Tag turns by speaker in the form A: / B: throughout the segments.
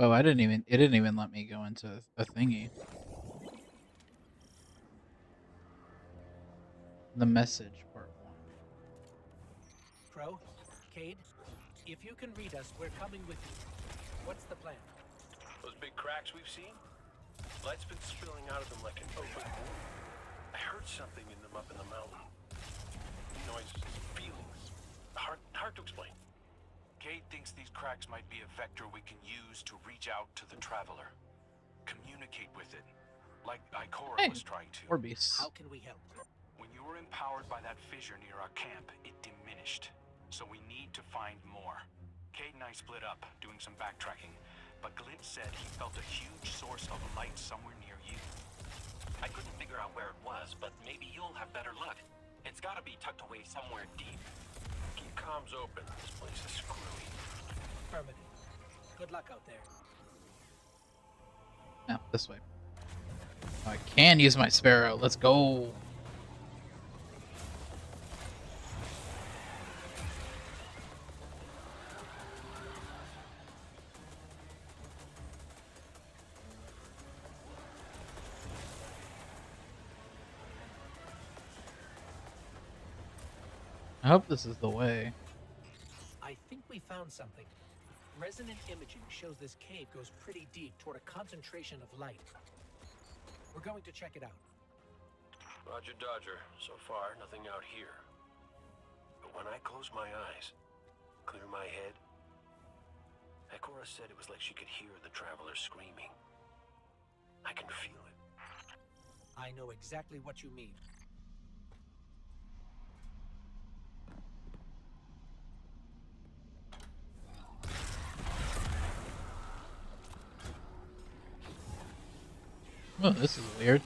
A: Oh, I didn't even. It didn't even let me go into a thingy. The message part one.
B: Crow, Cayde, if you can read us, we're coming with you. What's the plan?
C: Those big cracks we've seen? Light's been spilling out of them like an open wound. I heard something in them up in the mountain. Noises, feelings. Hard, hard to explain.
D: Cayde thinks these cracks might be a vector we can use to reach out to the Traveler. Communicate with it, like Ikora
A: Hey,
D: was trying to.
A: Orbeez.
B: How can we help?
D: When you were empowered by that fissure near our camp, it diminished. So we need to find more. Cayde and I split up, doing some backtracking, but Glint said he felt a huge source of light somewhere near you.
E: I couldn't figure out where it was, but maybe you'll have better luck. It's gotta be tucked away somewhere deep.
C: Keep comms open. This place is screwy.
B: Affirmative. Good luck out there.
A: No, this way. I can use my sparrow. Let's go. I hope this is the way.
B: I think we found something. Resonant imaging shows this cave goes pretty deep toward a concentration of light. We're going to check it out.
C: Roger Dodger. So far, nothing out here. But when I close my eyes, clear my head, Ikora said it was like she could hear the Traveler screaming. I can feel it.
B: I know exactly what you mean.
A: Oh, this is weird.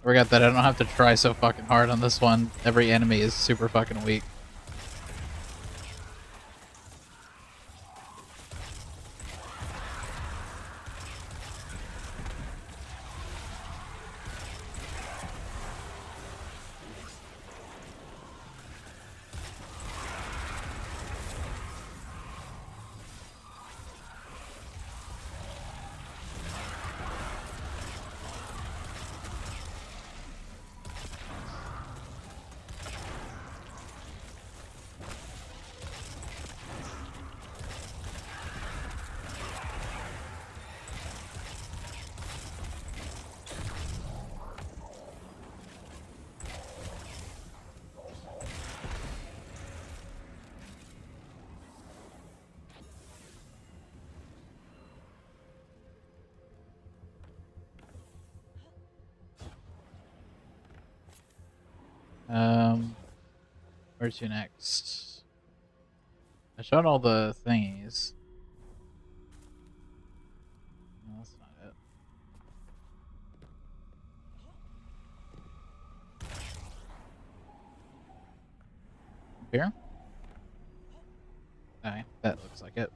A: I forgot that I don't have to try so fucking hard on this one. Every enemy is super fucking weak. Where to next? I shot all the thingies. No, that's not it. Here? Okay, that looks like it.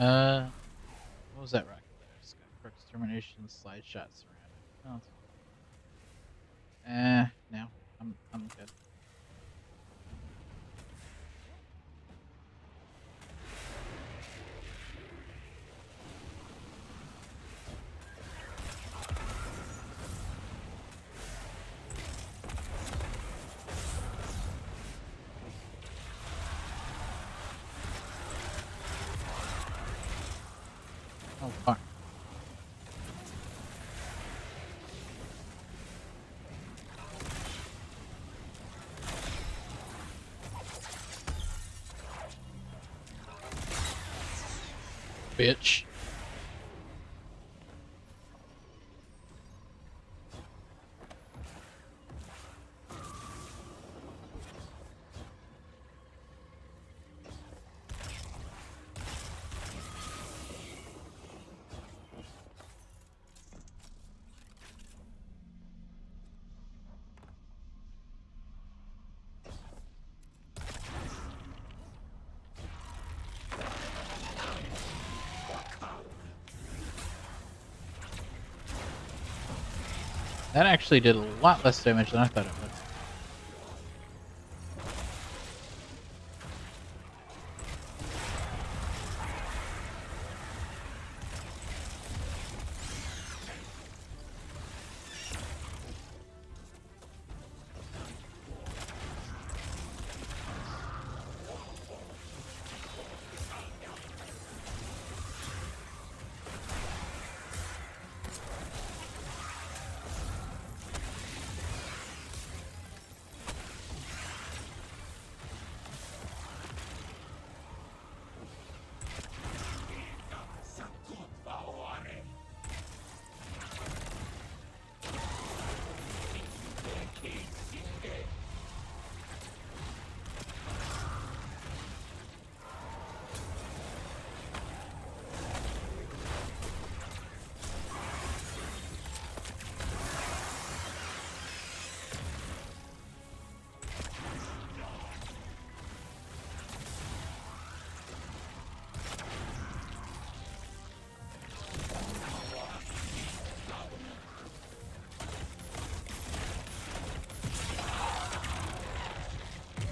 A: Uh, what was that rocket there? Quick extermination, slide shots. surrender. Bitch. That actually did a lot less damage than I thought it would.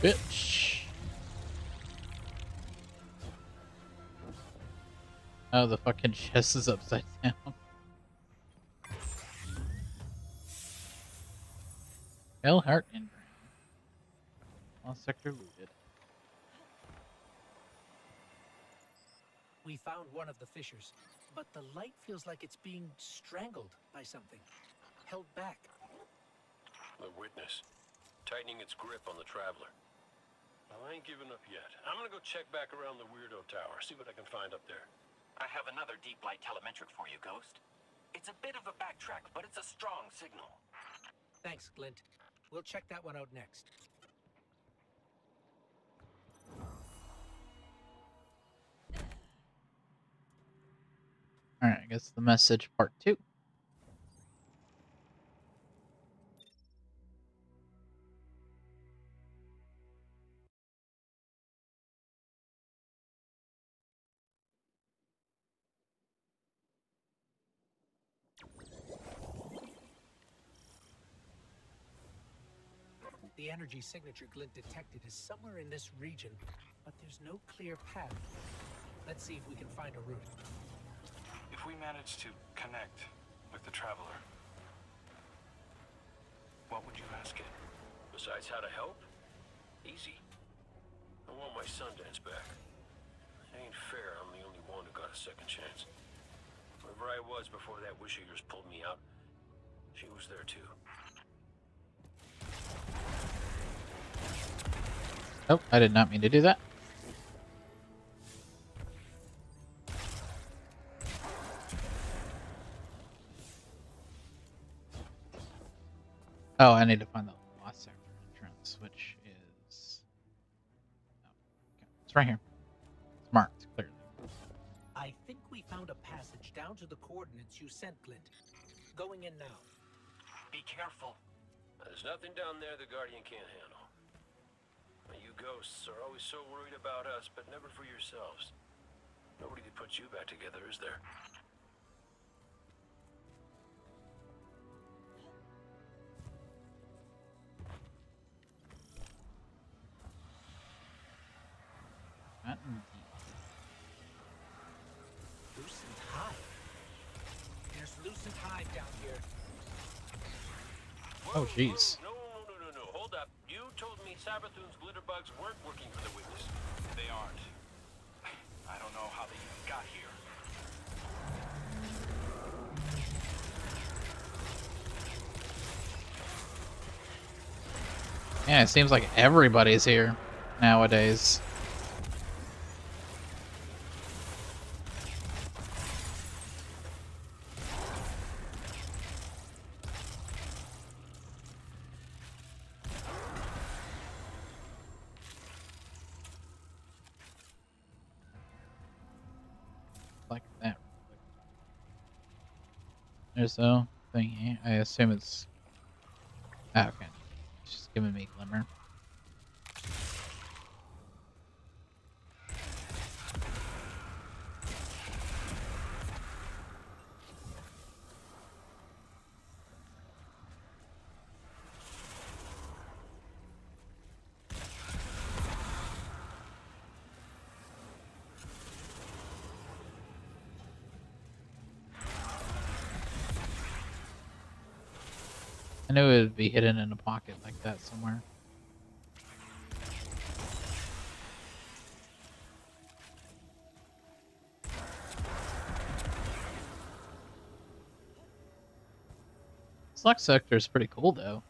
A: Bitch. Oh, the fucking chest is upside down. Hellheart Engram. Lost sector looted.
B: We found one of the fissures, but the light feels like it's being strangled by something. Held back.
C: The witness. Tightening its grip on the traveler. Well, I ain't giving up yet. I'm gonna go check back around the Weirdo Tower, see what I can find up there.
E: I have another deep light telemetric for you, Ghost. It's a bit of a backtrack, but it's a strong signal.
B: Thanks, Glint. We'll check that one out next.
A: Alright, I guess the message part two.
B: The energy signature Glint detected is somewhere in this region, but there's no clear path. Let's see if we can find a route.
D: If we manage to connect with the Traveler, what would you ask it?
C: Besides how to help? Easy. I want my Sundance back. It ain't fair I'm the only one who got a second chance. Wherever I was before that wish of yours pulled me out, she was there too.
A: Oh, I did not mean to do that. Oh, I need to find the lost sector entrance, which is. Oh, okay. It's right here. It's marked clearly.
B: I think we found a passage down to the coordinates you sent, Glint. Going in now.
E: Be careful.
C: There's nothing down there the Guardian can't handle. You ghosts are always so worried about us, but never for yourselves. Nobody could put you back together, is there?
A: Oh, jeez.
C: Savathûn's glitter bugs weren't working for the witness.
D: They aren't. I don't know how they even got here.
A: Yeah, it seems like everybody's here nowadays. No thing. I assume it's. Ah, okay. It's just giving me glimmer. Be hidden in a pocket like that somewhere. Select sector is pretty cool though.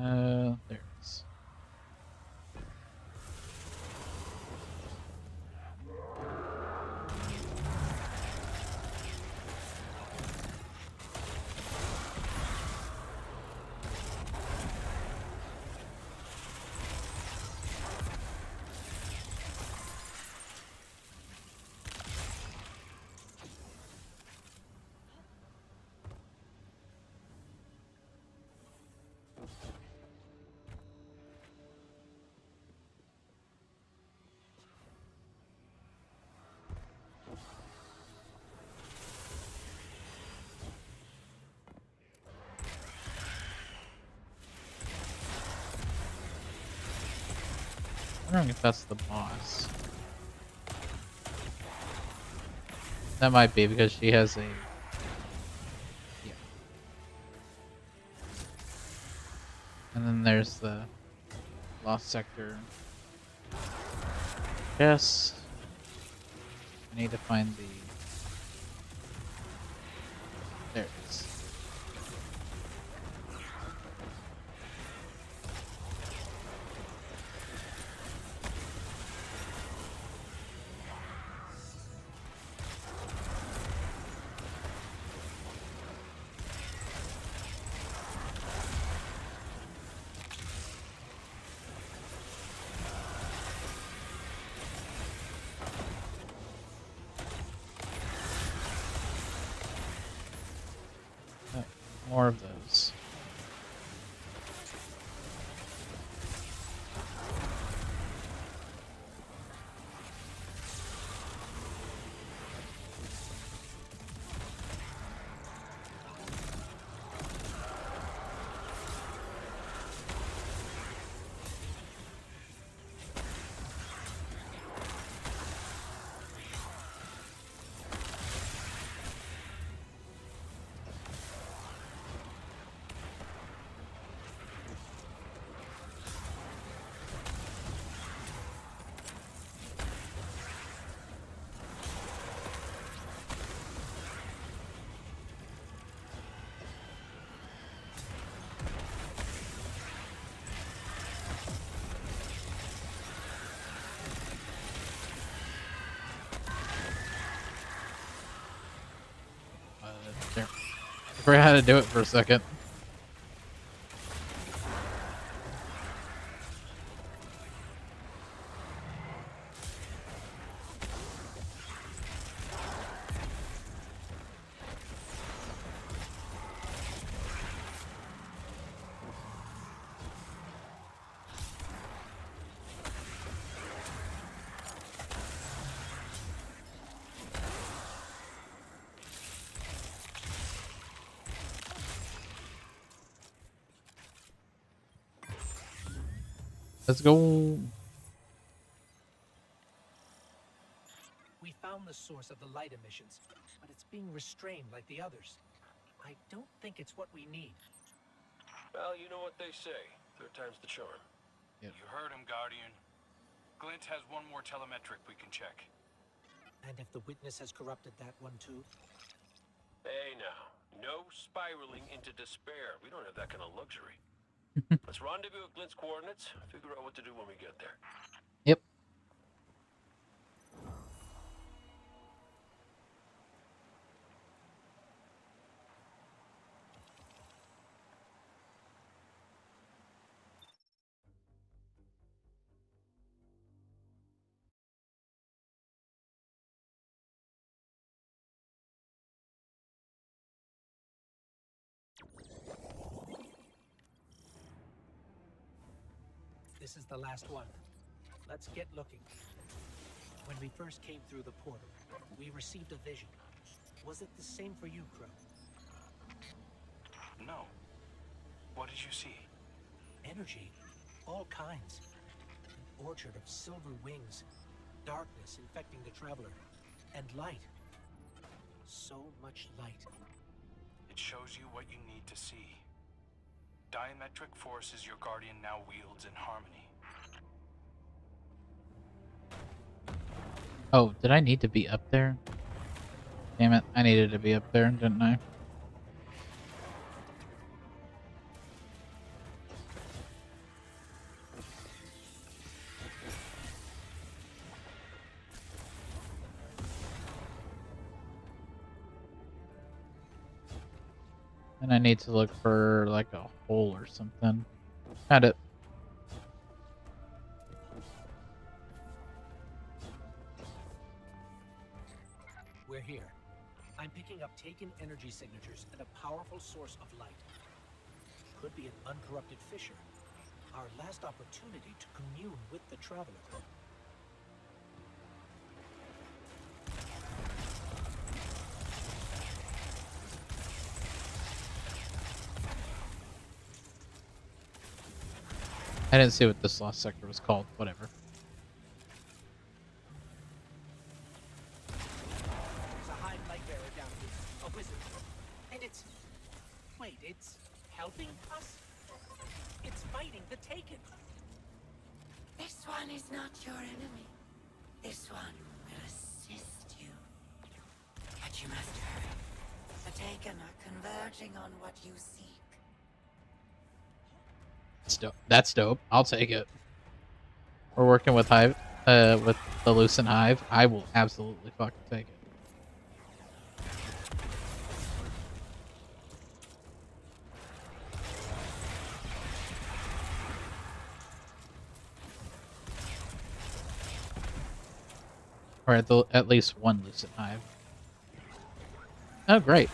A: Uh, there it is. I'm wondering if that's the boss. That might be because she has a. Yeah. And then there's the lost sector. Yes. I need to find the. More of those. Forgot how to do it for a second. Let's go.
B: We found the source of the light emissions, but it's being restrained like the others. I don't think it's what we need.
C: Well, you know what they say. Third time's the charm.
D: You heard him, Guardian. Glint has one more telemetric we can check.
B: And if the witness has corrupted that one too?
C: Hey now, no spiraling into despair. We don't have that kind of luxury. Let's rendezvous at Glint's coordinates, figure out what to do when we get there.
B: This is the last one. Let's get looking. When we first came through the portal, we received a vision. Was it the same for you, Crow?
D: No. What did you see?
B: Energy, all kinds. An orchard of silver wings, darkness infecting the traveler, and light. So much light.
D: It shows you what you need to see. Diametric forces your Guardian now wields in harmony.
A: Oh, did I need to be up there? Damn it, I needed to be up there, didn't I? Need to look for like a hole or something. Found it.
B: We're here. I'm picking up taken energy signatures and a powerful source of light. Could be an uncorrupted fissure. Our last opportunity to commune with the traveler.
A: I didn't see what this last sector was called. Whatever. That's dope. I'll take it. We're working with Hive, uh, with the Lucent Hive. I will absolutely fucking take it. Or at, the, at least one Lucent Hive. Oh, great.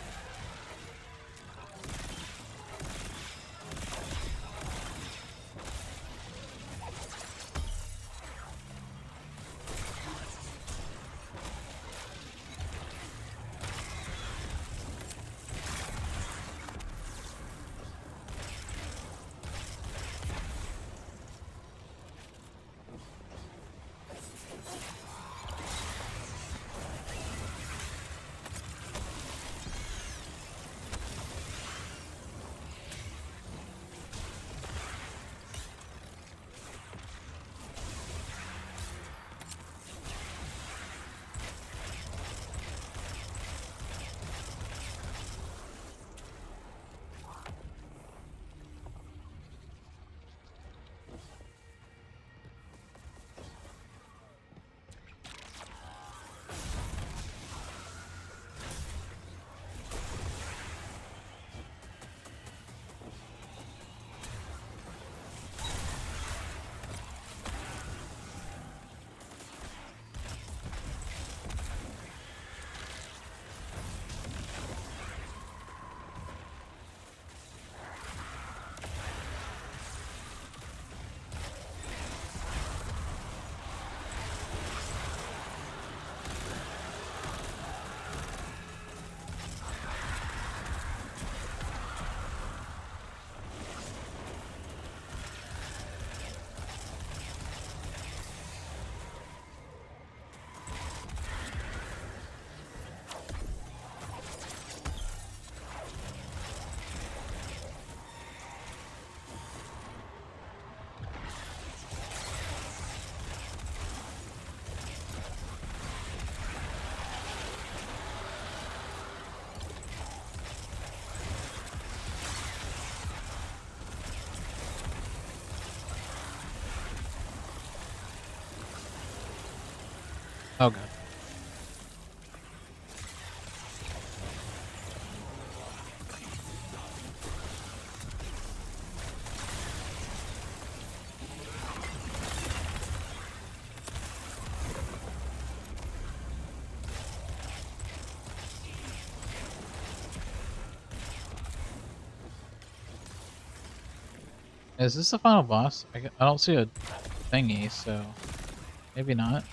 A: Oh god. Is this the final boss? I don't see a thingy, so maybe not.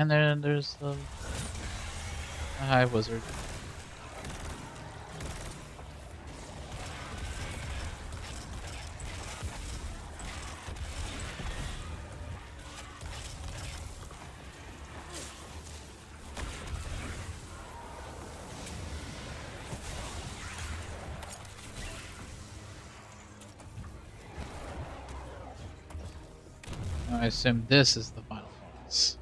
A: And then there's the, Hive Wizard. I assume this is the final boss.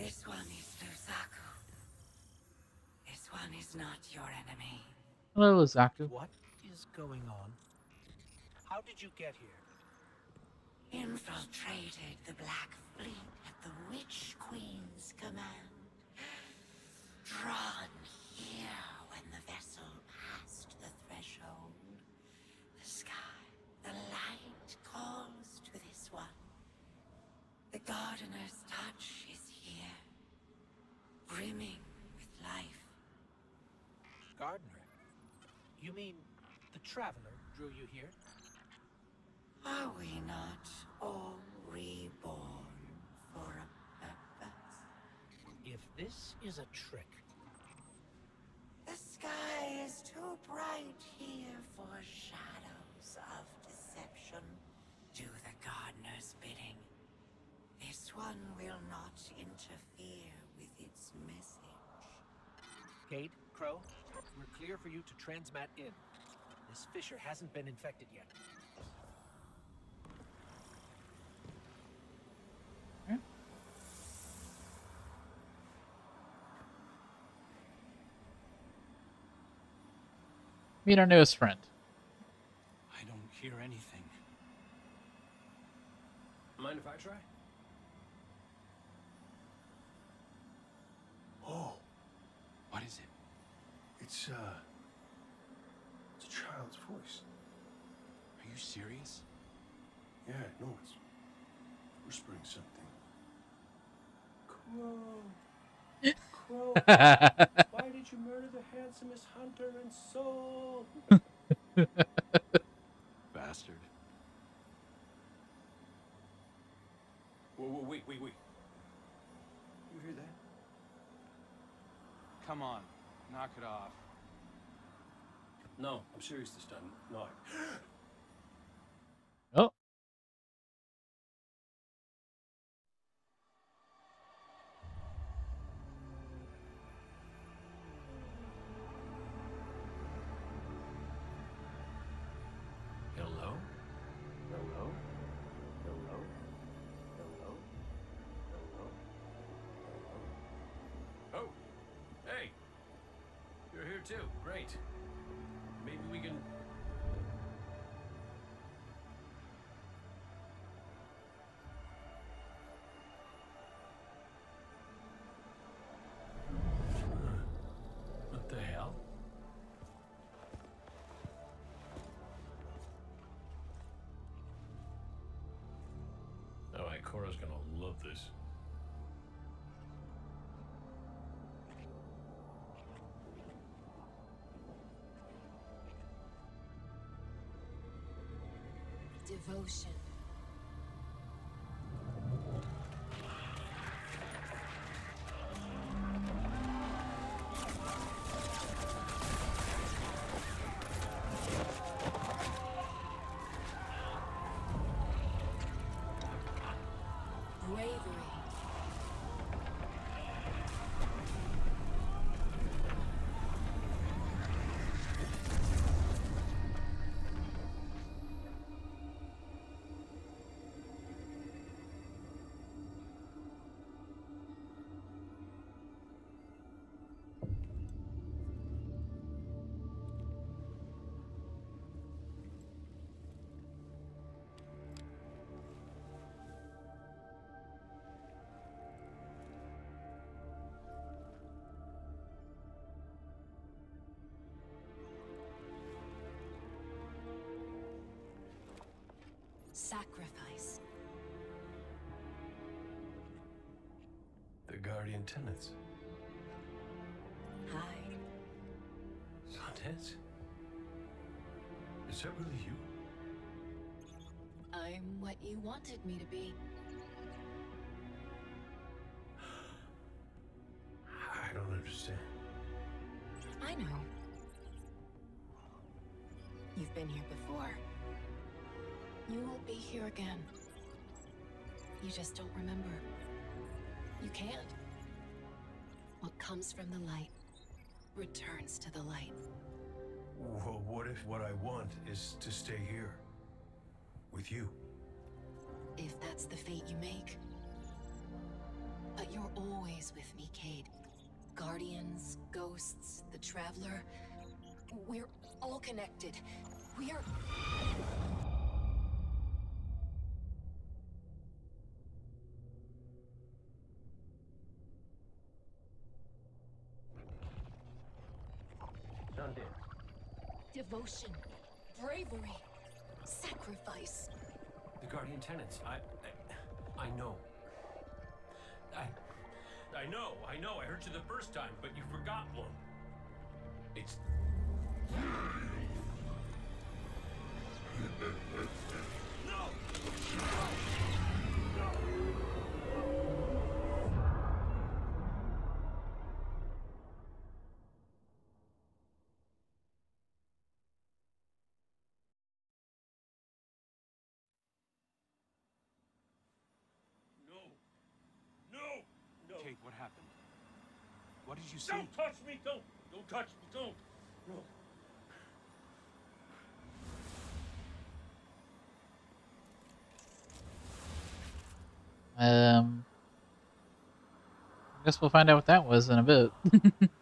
F: This one is Lusaku. This one is not your enemy.
A: Hello, Zaku.
B: What is going on? How did you get here?
F: Infiltrated the Black Fleet at the Witch Queen's command. Drawn here when the vessel passed the threshold. The sky, the light calls to this one. The gardener's touch is here, brimming with life.
B: Gardener. You mean the Traveler drew you here?
F: Are we not all reborn for a purpose?
B: If this is a trick,
F: The sky is too bright here for shadows of deception. Do the gardener's bidding. This one will not interfere with its message.
B: Cayde, Crow, clear for you to transmat in. This fissure hasn't been infected yet. Hmm?
A: Meet our newest friend.
D: I don't hear anything.
C: Mind if I try?
G: Oh,
D: What is it?
G: It's uh, it's a child's voice.
D: Are you serious?
G: Yeah, no, it's whispering something. Crow, Crow, why did you murder the handsomest hunter in Seoul?
D: Bastard.
G: Whoa, whoa, wait, wait, wait. You hear that?
D: Come on, knock it off.
G: No, I'm serious this time. No.
C: love this.
H: Devotion. Sacrifice.
C: The Guardian Tenants.
H: Hi.
C: Sundance? Is that really you?
H: I'm what you wanted me to be.
C: I don't understand.
H: I know. You've been here before. You will be here again. You just don't remember. You can't. What comes from the light returns to the light.
C: Well, what if what I want is to stay here? With you?
H: If that's the fate you make. But you're always with me, Cayde. Guardians, ghosts, the Traveler. We're all connected. We're.
C: Sundance.
H: Devotion, bravery, sacrifice.
C: The Guardian Tenants. I, I, I know. I, I know. I know. I heard you the first time, but you forgot one. It's.
D: What did you see?
C: Don't touch me! Don't! Don't touch me! Don't! No!
A: um, I guess we'll find out what that was in a bit.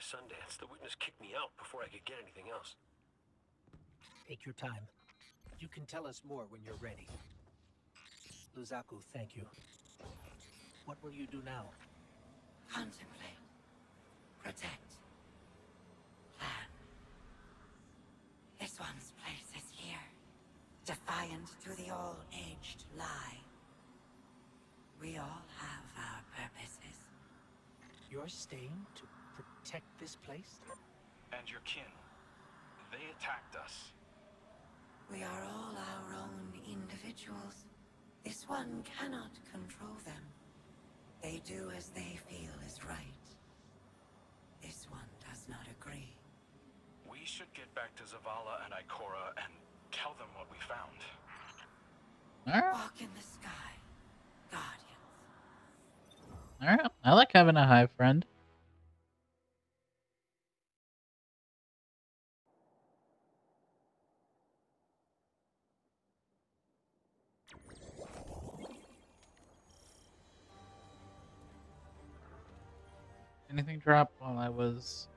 C: Sundance, the witness kicked me out before I could get anything else.
B: Take your time. You can tell us more when you're ready. Luzaku, thank you. What will you do now?
F: Contemplate. Protect. Plan. This one's place is here. Defiant to the all-aged lie. We all have our purposes.
B: You're staying to protect this place?
D: And your kin. They attacked us.
F: We are all our own individuals. This one cannot control them. They do as they feel is right. This one does not agree.
D: We should get back to Zavala and Ikora and tell them what we found.
A: Alright.
F: Walk in the sky, Guardians.
A: Alright. I like having a hive friend. Anything drop while I was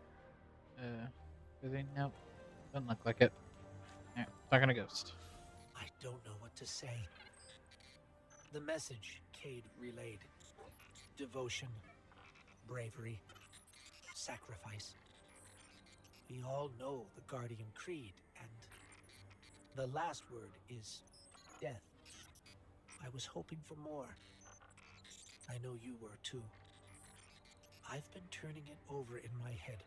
A: uh busy? Nope. Doesn't look like it. Talking to Ghost.
B: I don't know what to say. The message Cayde relayed devotion, bravery, sacrifice. We all know the Guardian Creed, and the last word is death. I was hoping for more. I know you were too. I've been turning it over in my head,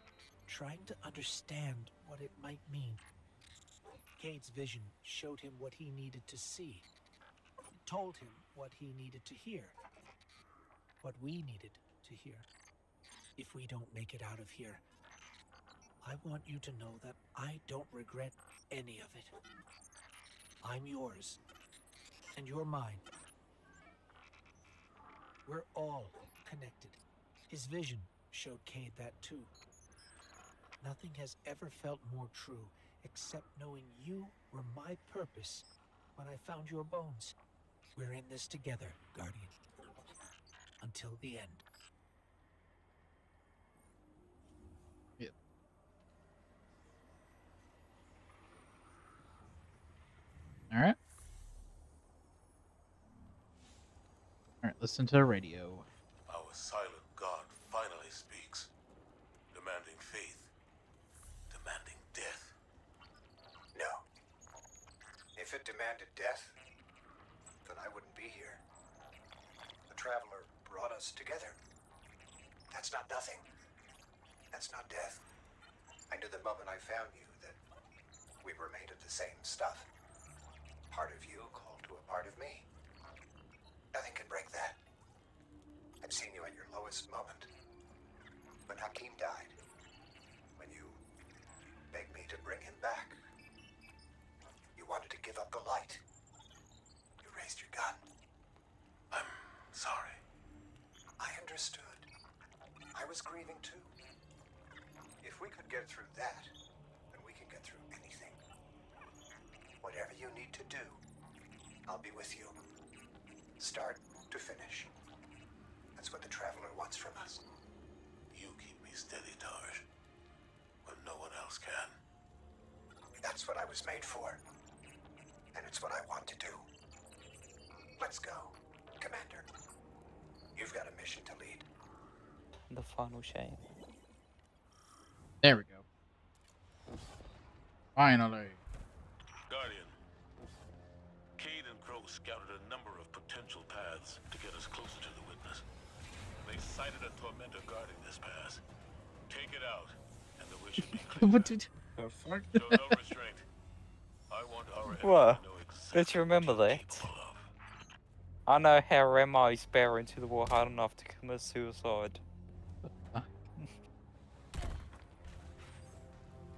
B: trying to understand what it might mean. Cayde's vision showed him what he needed to see, told him what he needed to hear, what we needed to hear. If we don't make it out of here, I want you to know that I don't regret any of it. I'm yours, and you're mine. We're all connected. His vision showed Cayde that too. Nothing has ever felt more true except knowing you were my purpose when I found your bones. We're in this together, Guardian. Until the end. Yep.
A: Alright. Alright, listen to the radio.
I: Our silent God finally speaks, demanding faith, demanding death.
J: No. If it demanded death, then I wouldn't be here. The Traveler brought us together. That's not nothing. That's not death. I knew the moment I found you that we were made of the same stuff. Part of you called to a part of me. Nothing can break that. I've seen you at your lowest moment. When Hakim died. When you begged me to bring him back. You wanted to give up the light. You raised your gun.
I: I'm sorry.
J: I understood. I was grieving too. If we could get through that, then we can get through anything. Whatever you need to do, I'll be with you. Start to finish. That's what the Traveler wants from us.
I: You keep me steady, Targe, when no one else can.
J: That's what I was made for. And it's what I want to do. Let's go, Commander. You've got a mission to lead.
K: The final shape.
A: There we go. Finally.
I: Guardian, Cayde and Crow scouted a number of potential paths to get us closer to the witness. They sighted a tormentor guarding this path. Take it out, and the way should be clear.
A: what did the fuck?
I: Show no restraint. I want our enemy
K: What?
I: to know exactly
K: Don't you remember that? I know how ram I spare into the wall hard enough to commit suicide.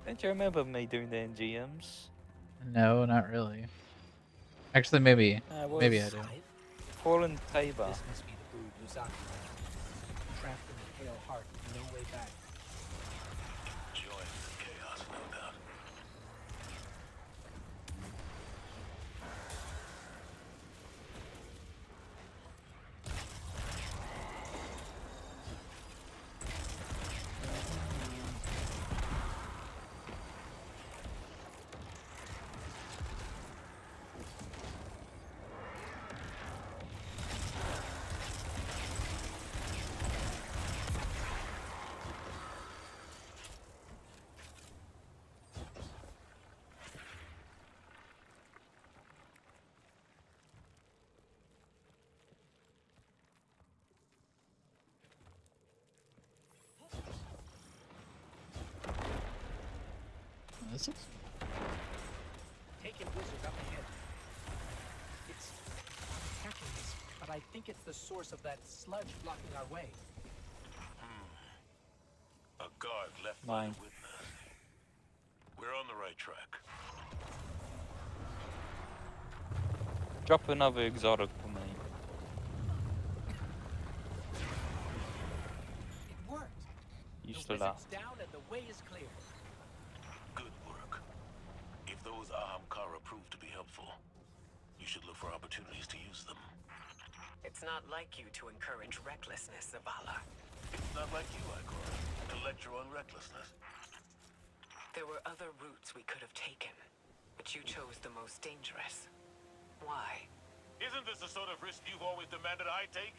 K: Don't you remember me doing that in GMs?
A: No, not really. Actually, maybe.
K: Uh,
A: Maybe I do.
B: Hive?
K: Fallen Tabor.
B: This must be the brood Luzaki. Trapped in the pale heart, no way back.
A: Missiles?
B: Taken wizard up ahead. It's attacking us, but I think it's the source of that sludge blocking our way. Hmm.
I: A guard left by
K: Mine.
I: the. We're on the right track.
K: Drop another exotic for me.
B: It worked.
K: You
B: the
K: stood
B: down and the way is clear.
I: Good work. If those Ahamkara prove to be helpful, you should look for opportunities to use them.
L: It's not like you to encourage recklessness, Zavala.
I: It's not like you, Ikora, to lecture on recklessness.
L: There were other routes we could have taken, but you chose the most dangerous. Why?
I: Isn't this the sort of risk you've always demanded I take?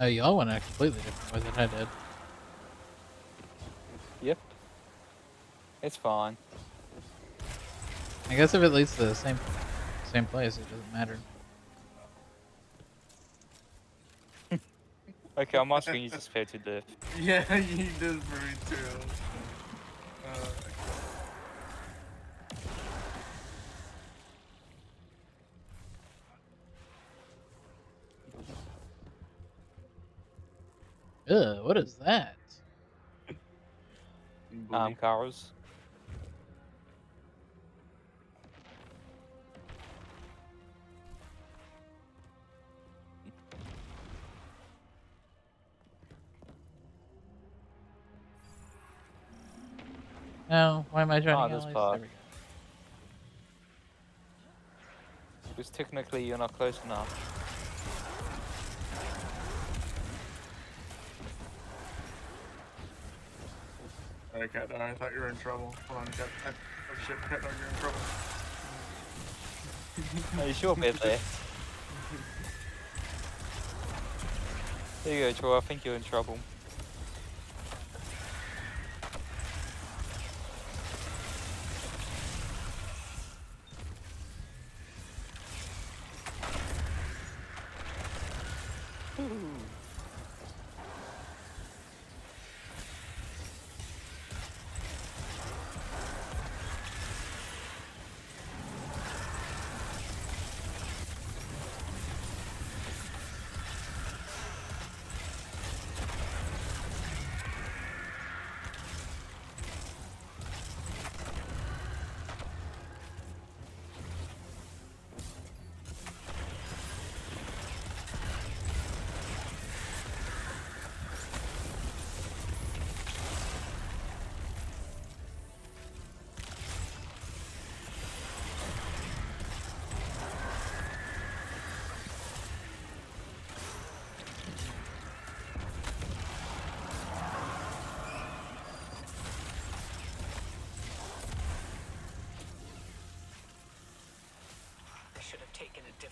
A: Oh, y'all went a completely different way than I did.
K: Yep. It's fine.
A: I guess if it leads to the same same place, it doesn't matter.
K: Okay, I'm asking you to spare to death.
M: Yeah, he did for me too. Uh,
A: Ugh, what is that?
K: Um, Karas.
A: No, why am I joining
K: Ah, this
A: allies?
K: part.
A: There we go.
K: Because technically you're not close enough.
M: Alright, Cat I thought you were in trouble. Hold on, Cat. I, oh shit, Cat Dog, you're in trouble.
K: Are you sure about that? There you go, Troy. I think you're in trouble.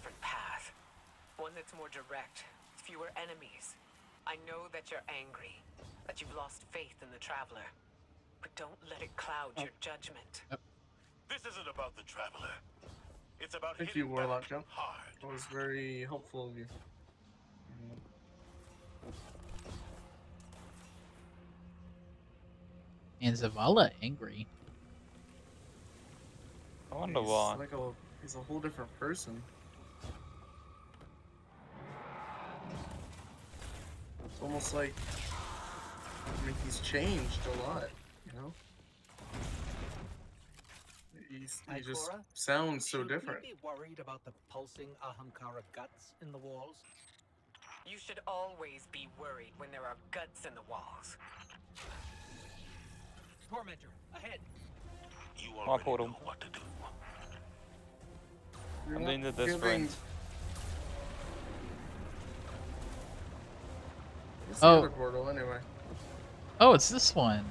L: Different path. One that's more direct, fewer enemies. I know that you're angry, that you've lost faith in the Traveler. But don't let it cloud your judgment.
I: This isn't about the Traveler. It's about
M: Thank
I: hitting
M: you, Warlock
I: back
M: Jump.
I: hard.
M: That was very helpful of you.
A: And Zavala angry.
K: I wonder
M: he's
K: why.
M: Like a, he's a whole different person. It's almost like I mean, he's changed a lot. You know, he's, he just
B: Ikora,
M: sounds so
B: should
M: different.
B: we be worried about the pulsing Ahamkara guts in the walls?
L: You should always be worried when there are guts in the walls.
B: Tormentor, ahead.
I: You
K: My
I: already
K: portal.
I: know what to do.
M: You're
K: I'm
M: not
K: into this
M: giving-
K: friend.
M: It's the
A: Oh.
M: other portal anyway.
A: Oh, it's this one.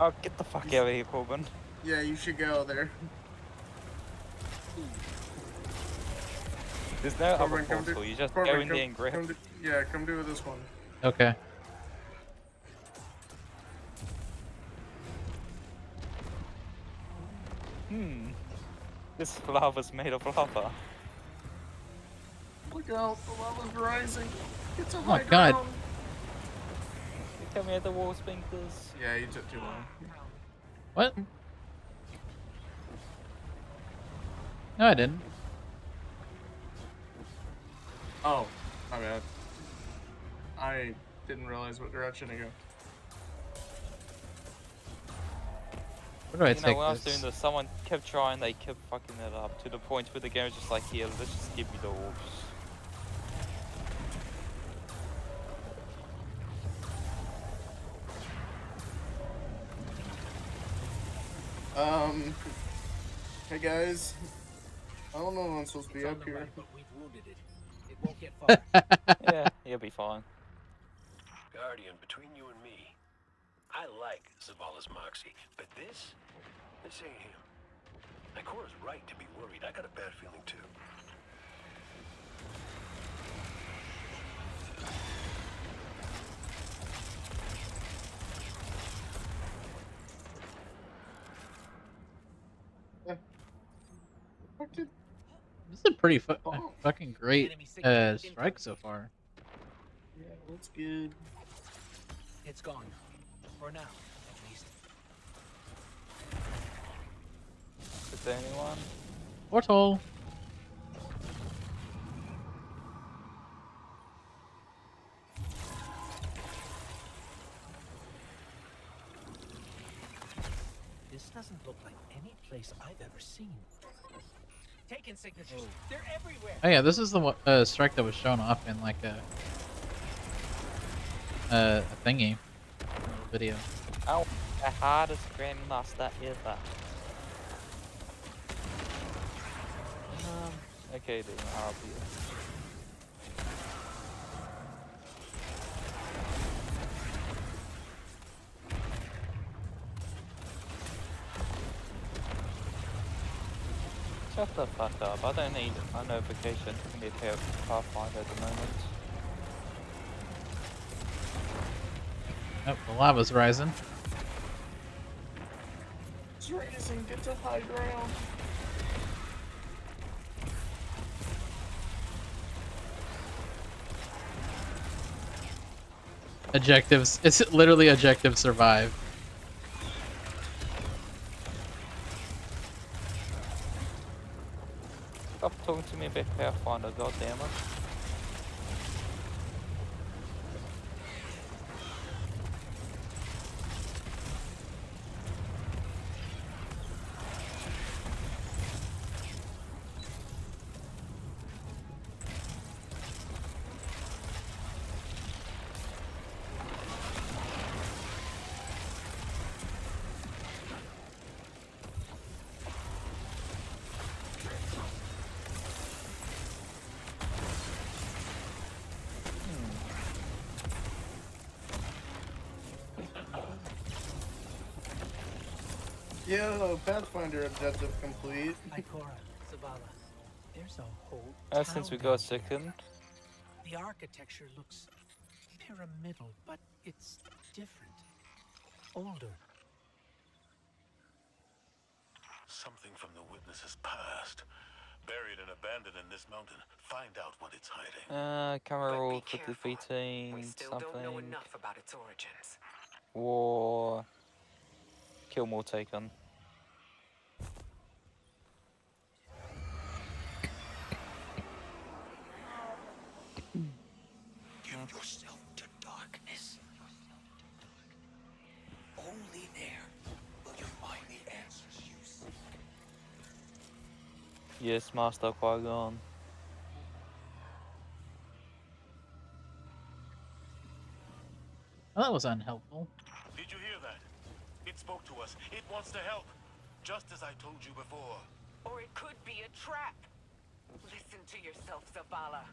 K: Oh, get the fuck out of here, Corbin.
M: Yeah, you should go there.
K: There's no other
M: Corbin, come
K: portal.
M: do-
K: You just
M: Corbin,
K: go in
M: come-
K: there and grab.
M: come do- yeah, come do this one.
A: Okay.
K: Hmm. This lava's made of lava.
M: Look out, the lava's rising. It's a
A: Oh
M: high
A: my God.
M: ground.
K: You tell me the wall spinkers.
M: Yeah, you took too long.
A: What? No, I didn't.
M: Oh, my bad. I didn't realize what direction to go.
A: Where do I
K: you know,
A: take
K: when I was doing this, someone kept trying, they kept fucking it up to the point where the game was just like, here, let's just give you the orbs.
M: Um, hey guys. I don't know if I'm supposed to be up here.
B: right, but we've wounded it. It won't get far.
K: yeah, you'll be fine.
C: Guardian, between you and me, I like Zavala's moxie, but this, this ain't him. Ikora's right to be worried. I got a bad feeling too.
A: This is a pretty fu-
M: Oh.
A: fucking great uh, strike so far.
M: Yeah, looks good.
B: It's gone. For now, at least.
K: Is there anyone?
A: Portal.
B: This doesn't look like any place I've ever seen. Taken signatures. They're everywhere.
A: Oh yeah, this is the one- uh, strike that was shown off in like a uh, a thingy video.
K: Oh, the hardest grandmaster ever. Um, okay then, I'll be Shut the fuck up, I don't need a notification to be a pair of Pathfinder at the moment.
A: Oh, the lava's rising.
M: It's rising, get to high ground.
A: Objectives. It's literally objective survive.
K: Talking to me about Pathfinder, goddammit.
M: Objective complete.
B: Ikora, Zavala. There's a whole
K: Uh, since we got
B: down
K: second,
B: The architecture looks pyramidal, but it's different. Older.
I: Something from the witness's past. Buried and abandoned in this mountain. Find out what it's hiding.
K: uh, camera
E: But be
K: roll for
E: careful.
K: defeating
E: We still don't know
K: something.
E: enough about its origins.
K: War. Kill more taken.
B: Give yourself to darkness. Only there will you find the answers you seek.
K: Yes, Master Qui-Gon.
A: Well, that was unhelpful.
I: Did you hear that? It spoke to us. It wants to help. Just as I told you before.
F: Or it could be a trap. Listen to yourself, Zavala.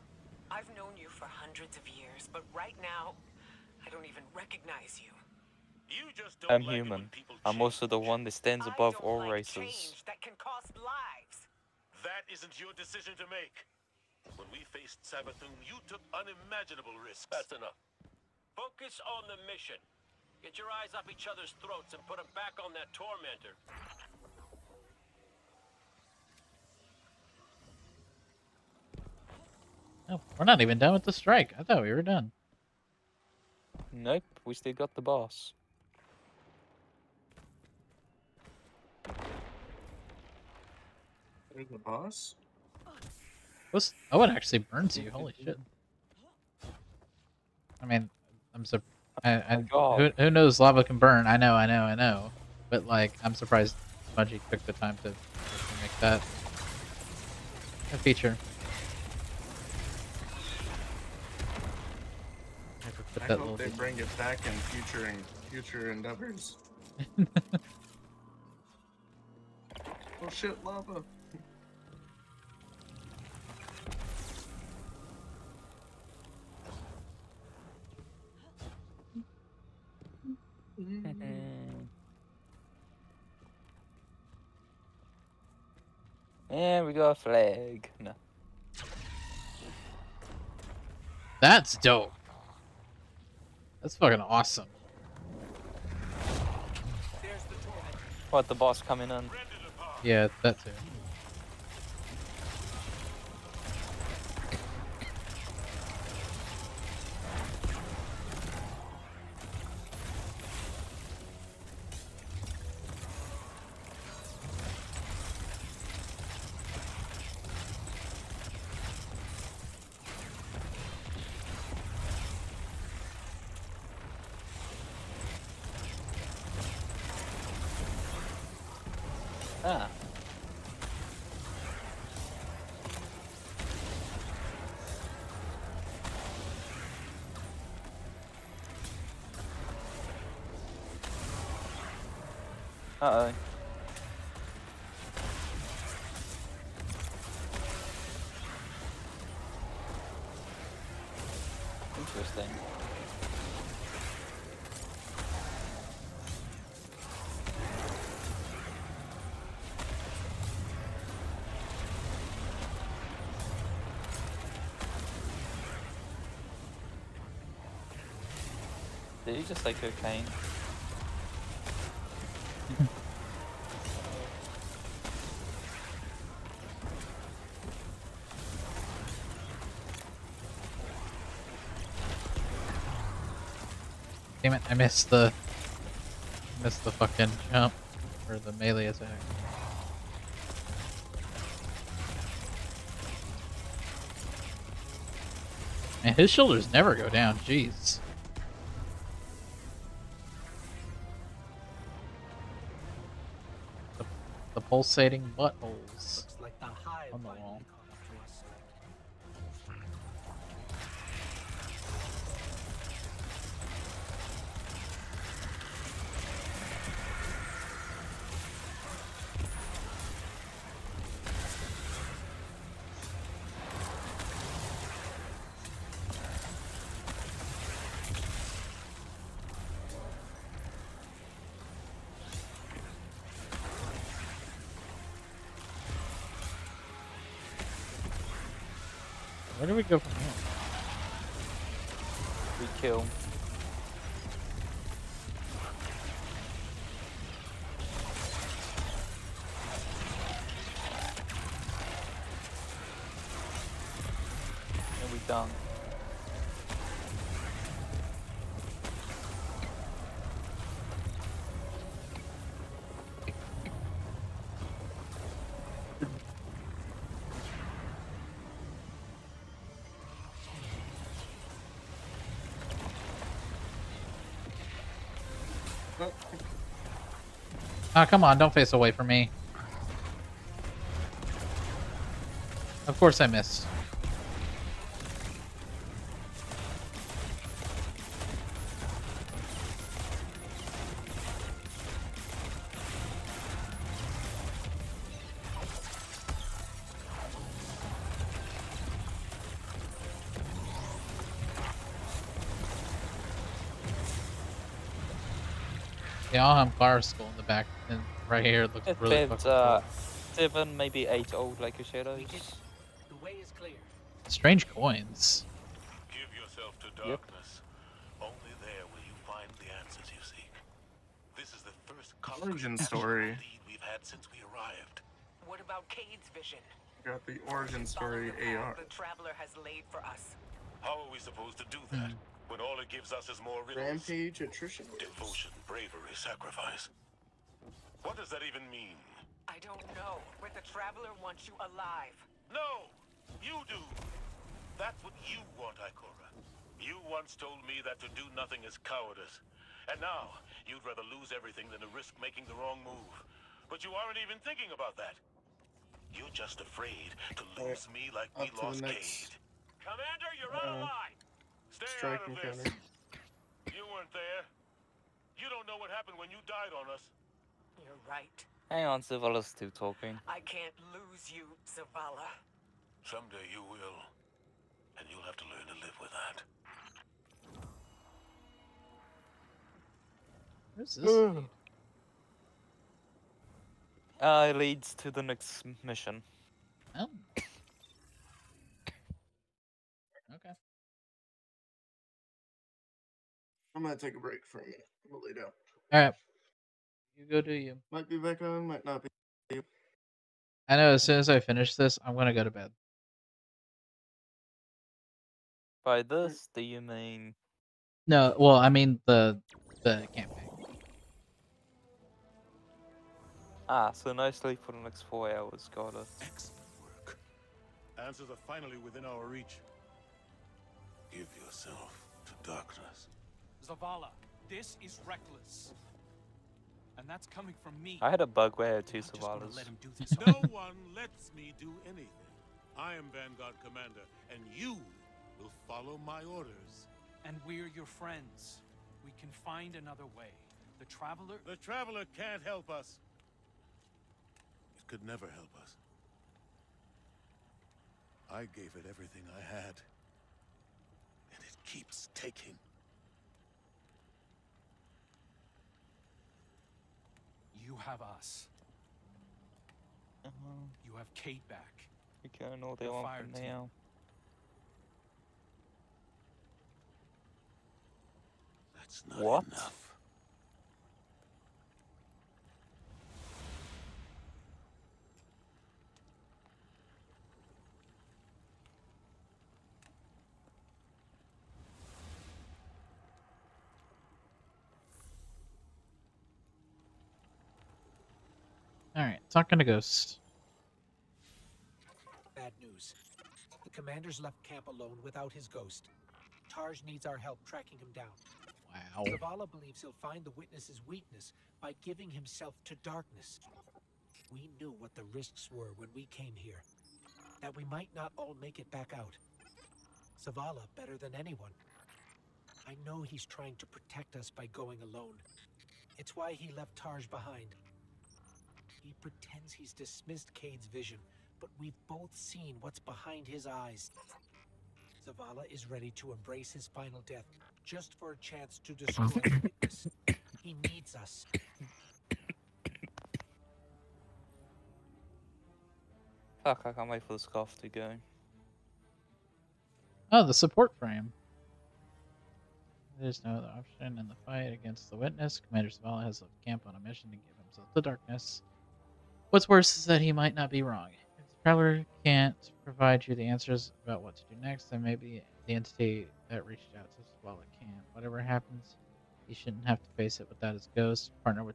F: I've known you for hundreds of years, but right now, I don't even recognize you.
I: You just don't
K: I'm
I: like it when
K: human. I'm also the one that stands
F: I
K: above
F: don't
K: all
F: like
K: races.
F: that can cost lives.
I: That isn't your decision to make. When we faced Savathûn, you took unimaginable risks.
C: That's enough. Focus on the mission. Get your eyes up each other's throats and put them back on that tormentor.
A: Oh, we're not even done with the strike. I thought we were done.
K: Nope, we still got the boss.
M: There's the boss.
A: This oh, it actually burns you. Holy shit! I mean, I'm sur- I, I, oh
K: God.
A: who, who knows lava can burn? I know, I know, I know. But like, I'm surprised Bungie took the time to, to make that a feature. Never put
M: I
A: that
M: hope they
A: detail.
M: bring it back in future and future endeavors. oh shit, lava.
K: and we got a flag. No.
A: That's dope. That's fucking awesome.
K: What, the boss coming in?
A: Yeah, that too.
K: Interesting. Did he just say cocaine?
A: Damn it! I missed the missed the fucking jump or the melee attack. Man, his shoulders never go down. Jeez. The, the pulsating buttholes
K: Done.
M: Oh,
A: Ah, come on, don't face away from me. Of course I missed. They all have Clara skull in the back, and right here it looks
K: It's
A: really
K: bit,
A: fucking
K: uh, seven, maybe eight old like a shadows.
B: The way is clear.
A: Strange coins.
I: Give yourself to darkness. Only there will you find the answers you seek. This is the first concrete
M: Origin story.
I: we've had since we arrived.
E: What about Cayde's vision?
M: Got the origin story AR.
F: The Traveler has laid for us.
I: How are we supposed to do that when all it gives us is more riddles?
M: Rampage attrition.
I: Devotion, bravery, sacrifice. What does that even mean?
F: I don't know, but the Traveler wants you alive.
I: No! You do! That's what you want, Ikora. You once told me that to do nothing is cowardice. And now, you'd rather lose everything than to risk making the wrong move. But you aren't even thinking about that. You're just afraid to lose me like we
M: Up to
I: lost
M: next.
I: Cayde. Commander, you're out of
M: Uh,
I: line! Stay out
M: strike
I: of
M: encounter.
I: this! You weren't there. You don't know what happened when you died on us.
F: You're right.
K: Hang on, Zavala's still talking.
F: I can't lose you, Zavala.
I: Someday you will. And you'll have to learn to live with that.
A: Where's this? lead?
K: Uh, it leads to the next mission.
A: Oh.
M: I'm gonna take a break for a minute. I'm gonna lay down.
A: All right. You go do you.
M: Might be back on, might not be.
A: I know. As soon as I finish this, I'm gonna go to bed.
K: By this, do you mean
A: No, well, I mean the the campaign.
K: ah? So no sleep for the next four hours. Got it.
I: Excellent work. Answers are finally within our reach. Give yourself to darkness.
D: Zavala, this is reckless. And that's coming from me.
K: I had a bug where I had two
D: I'm not just gonna
K: Zavalas.
D: let him do this.
I: no one lets me do anything. I am Vanguard Commander, and you will follow my orders.
D: And we're your friends. We can find another way. The Traveler...
I: The Traveler can't help us. It could never help us. I gave it everything I had. And it keeps taking.
D: You have us.
K: Uh-huh.
D: You have Cayde back.
K: You can all they
D: The
K: want
D: fire
K: from
D: team.
K: now.
I: That's not
K: What?
I: enough.
A: All right, talking to Ghost.
B: Bad news. The commander's left camp alone without his ghost. Targe needs our help tracking him down.
A: Wow.
B: Zavala believes he'll find the witness's weakness by giving himself to darkness. We knew what the risks were when we came here. That we might not all make it back out. Zavala better than anyone. I know he's trying to protect us by going alone. It's why he left Targe behind. He pretends he's dismissed Cayde's vision, but we've both seen what's behind his eyes. Zavala is ready to embrace his final death just for a chance to destroy the witness. He needs us.
K: Fuck, I can't wait for the scarf to go.
A: Oh, the support frame. There's no other option in the fight against the witness. Commander Zavala has left camp on a mission to give himself to darkness. What's worse is that he might not be wrong. If the Traveler can't provide you the answers about what to do next, then maybe the entity that reached out to Zavala can. Whatever happens, you shouldn't have to face it without his ghost. Partner with